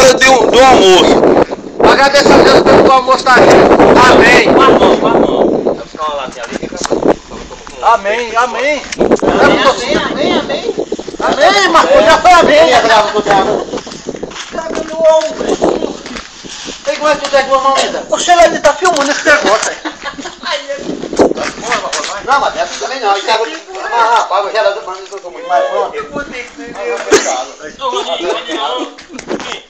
agora hora do, do almoço. Agradeço a Deus pelo almoço da gente. Amém. Com a mão, com a mão. Amém. Amém. uma latinha ali, Amém, amém. Amém, amém, amém, amém. Amém, Marcos, já foi amém. é bravo com né? o diabo. Caga ombro. Como é que tu tem duas mãos ainda? O ainda tá filmando esse negócio aí. Não, mas dessa também não. Isso é Ah, paga o gerador, mas eu muito mais pronto. Vou ter que Ah, obrigado. Né? Ô,